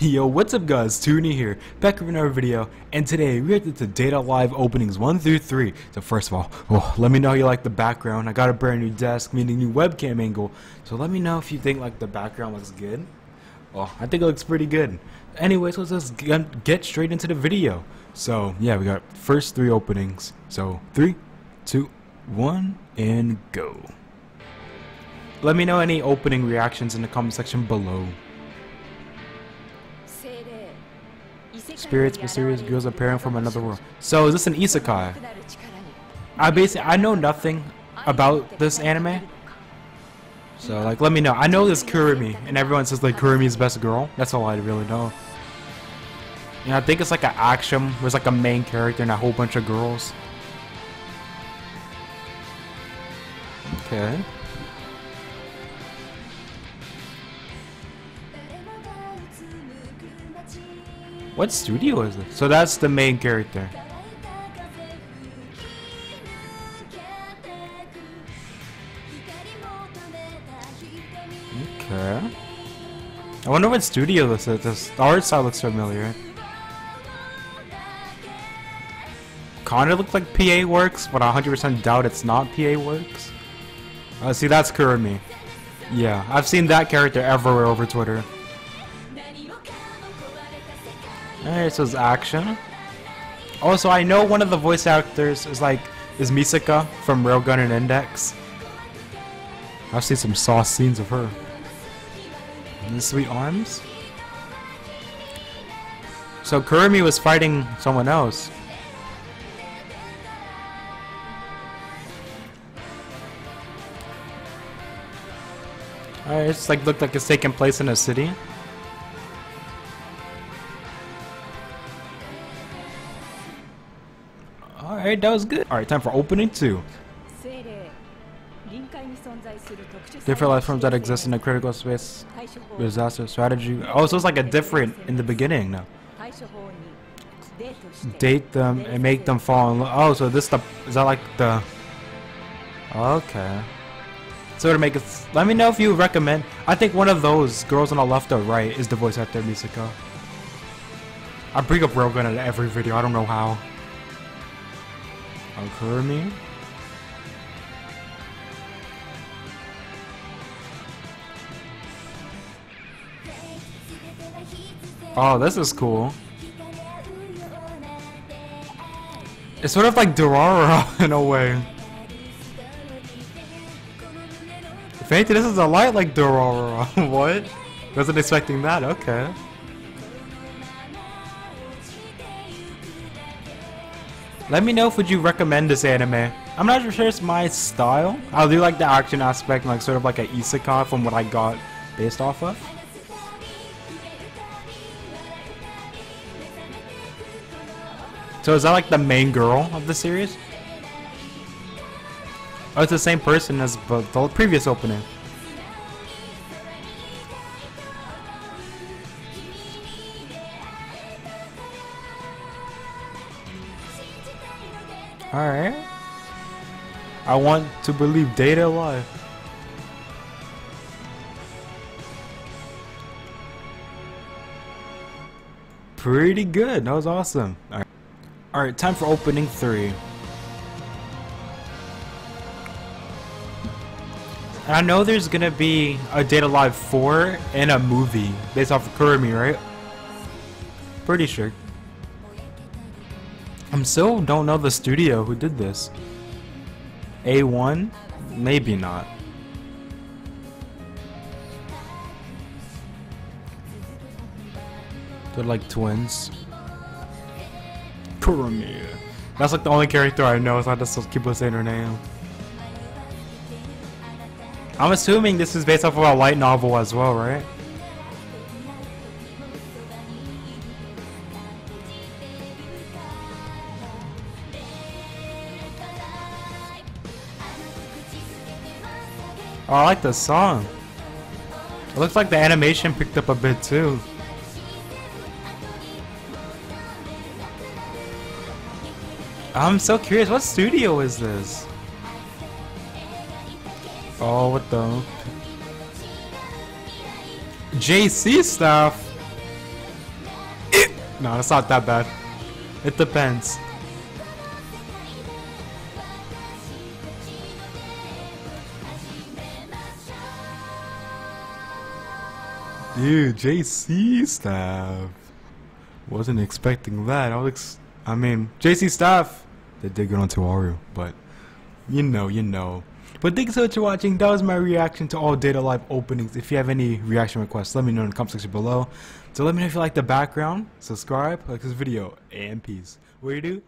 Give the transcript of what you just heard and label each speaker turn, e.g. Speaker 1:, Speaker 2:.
Speaker 1: Yo, what's up guys, Toonie here, back with another video, and today we're at the Date a Live openings 1 through 3. So first of all, oh, let me know you like the background, I got a brand new desk, meaning new webcam angle, so let me know if you think like the background looks good. Oh, I think it looks pretty good. Anyways, let's just get straight into the video. So yeah, we got first three openings. So three, two, one, and go. Let me know any opening reactions in the comment section below. Spirits, mysterious girls appearing from another world. So is this an isekai? I basically I know nothing about this anime. So like let me know. I know this Kurumi and everyone says like Kurumi's best girl. That's all I really know. And I think it's like an action. There's like a main character and a whole bunch of girls. Okay. What studio is it? So that's the main character. Okay. I wonder what studio this is. This art style looks familiar. Kinda looks like PA Works, but I 100% doubt it's not PA Works. Uh, see, that's Kurumi. Yeah, I've seen that character everywhere over Twitter. Alright, so it's action. Also, I know one of the voice actors is like, is Misaka from Railgun and Index. I've seen some sauce scenes of her. And the sweet arms. So Kurumi was fighting someone else. Alright, it's like looked like it's taking place in a city. Alright, that was good. Alright, time for opening two. Different life forms that exist in a critical space. Disaster strategy. Oh, so it's like a different in the beginning now. Date them and make them fall in love. Oh, so this the is that like the? Okay. So to make it, let me know if you recommend. I think one of those girls on the left or right is the voice actor Misaka. I bring up Railgun in every video. I don't know how. Kurumi. Oh, this is cool. It's sort of like Durarara in a way. If anything, this is a light like Durarara. what? Wasn't expecting that, okay. Let me know if would you recommend this anime. I'm not sure it's my style. I do like the action aspect, like sort of like a isekai from what I got based off of. So is that like the main girl of the series? Oh, it's the same person as the previous opening. Alright. I want to believe Date a Live. Pretty good. That was awesome. Alright, All right, time for opening three. And I know there's gonna be a Date a Live 4 and a movie based off of Kurumi, right? Pretty sure. I'm still don't know the studio who did this. A1? Maybe not. They're like twins. Kurumi. That's like the only character I know, so I just keep on saying her name. I'm assuming this is based off of a light novel as well, right? Oh, I like the song. It looks like the animation picked up a bit too. I'm so curious, what studio is this? Oh, what the? JC staff? No, it's not that bad. It depends. Dude, JC staff. Wasn't expecting that. I was, I mean, JC staff. They did get on Toaru, but you know, you know. But thank you so much for watching. That was my reaction to all Date a Live openings. If you have any reaction requests, let me know in the comment section below. So let me know if you like the background, subscribe, like this video, and peace. What do you do?